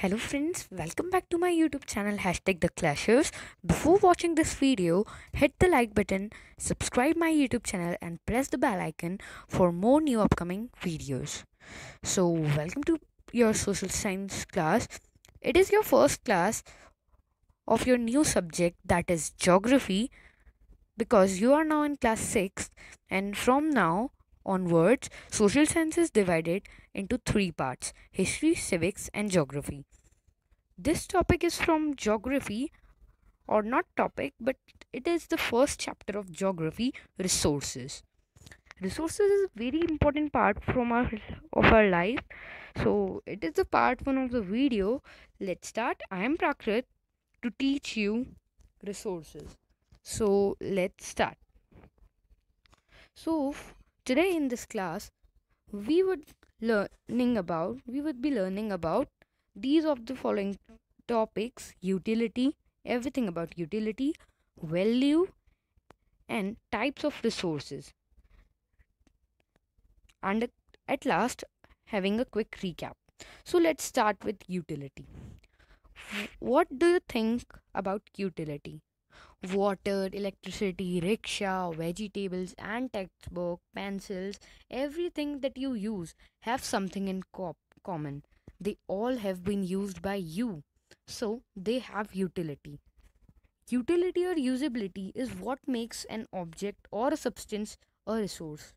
Hello friends, welcome back to my YouTube channel hashtag the clashers. Before watching this video, hit the like button, subscribe my YouTube channel and press the bell icon for more new upcoming videos. So welcome to your social science class. It is your first class of your new subject that is geography because you are now in class 6 and from now onwards social science is divided into three parts history civics and geography. This topic is from geography or not topic but it is the first chapter of geography resources. Resources is a very important part from our of our life. So it is the part one of the video. Let's start. I am prakrit to teach you resources. So let's start. So today in this class we would learning about we would be learning about these of the following topics utility everything about utility value and types of resources. And at last having a quick recap. So let's start with utility. What do you think about utility water, electricity, rickshaw, vegetables, and textbook, pencils, everything that you use have something in co- common. They all have been used by you, so they have utility. Utility or usability is what makes an object or a substance a resource.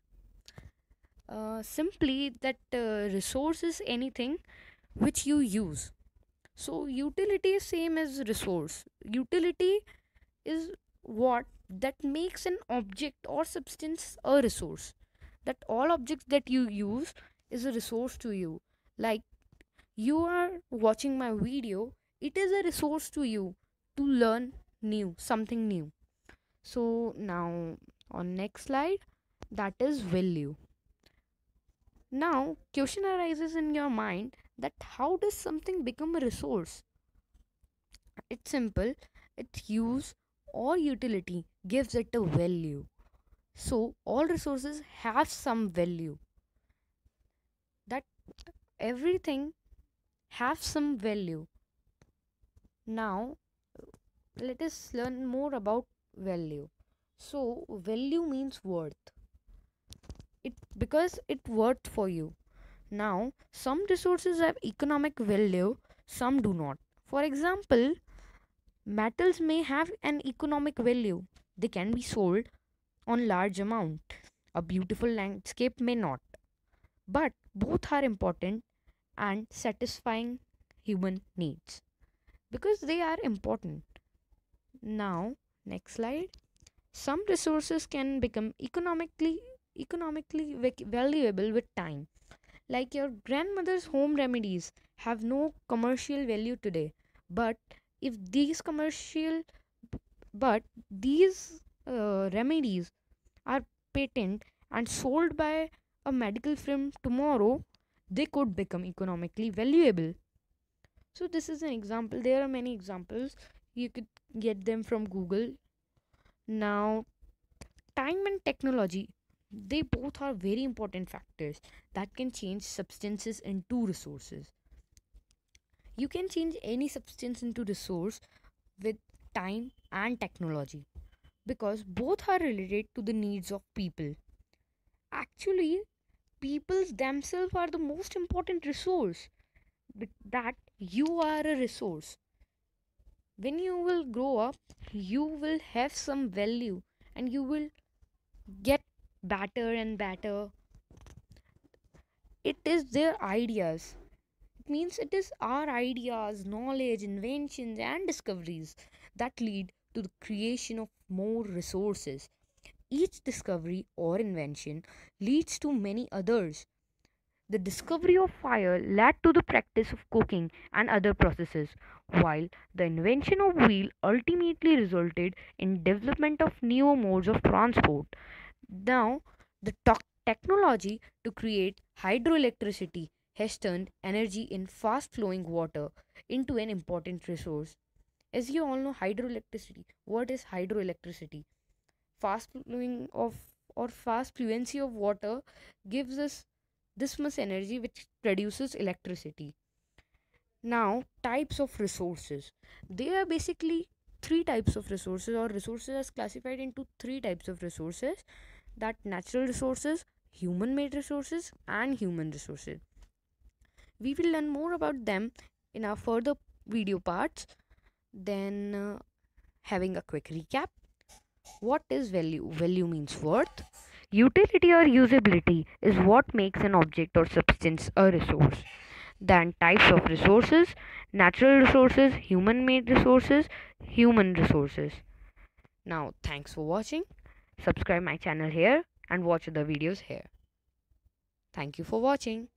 Uh, simply, that uh, resource is anything which you use. So, utility is same as resource. Utility is what? That makes an object or substance a resource. That all objects that you use is a resource to you. Like you are watching my video it is a resource to you to learn new something new. So now on next slide that is value. Now question arises in your mind that how does something become a resource? It's simple. Its use or utility gives it a value. So, all resources have some value. That everything have some value. Now, let us learn more about value. So, value means worth. It because it worth for you. Now, some resources have economic value, some do not. For example, Metals may have an economic value. They can be sold on large amount. A beautiful landscape may not. But both are important and satisfying human needs because they are important. Now, next slide. Some resources can become economically economically valuable with time. Like your grandmother's home remedies have no commercial value today, but if these commercial but these uh, remedies are patent and sold by a medical firm tomorrow they could become economically valuable. So this is an example there are many examples. You could get them from google. Now time and technology they both are very important factors that can change substances into resources you can change any substance into resource with time and technology because both are related to the needs of people. Actually, peoples themselves are the most important resource that you are a resource. When you will grow up, you will have some value and you will get better and better. It is their ideas means it is our ideas, knowledge, inventions, and discoveries that lead to the creation of more resources. Each discovery or invention leads to many others. The discovery of fire led to the practice of cooking and other processes, while the invention of wheel ultimately resulted in development of new modes of transport. Now, the to- technology to create hydroelectricity has turned energy in fast flowing water into an important resource. As you all know, hydroelectricity. What is hydroelectricity? Fast flowing of or fast fluency of water gives us this much energy which produces electricity. Now, types of resources. There are basically three types of resources, or resources are classified into three types of resources that natural resources, human made resources, and human resources. We will learn more about them in our further video parts. Then, uh, having a quick recap what is value? Value means worth. Utility or usability is what makes an object or substance a resource. Then types of resources natural resources, human made resources, human resources. Now, thanks for watching. Subscribe my channel here and watch the videos here. Thank you for watching.